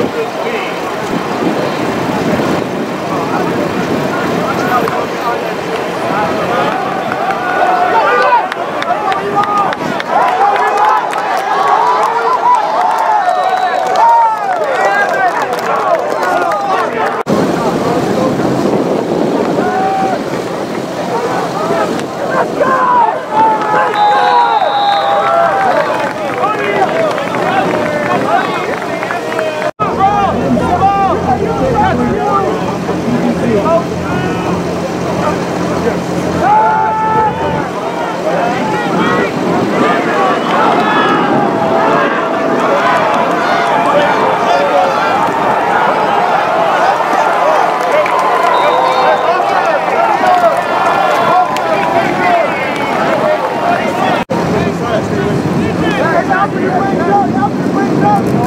Lucas Lee. Help me, wake up! Help me, wake up!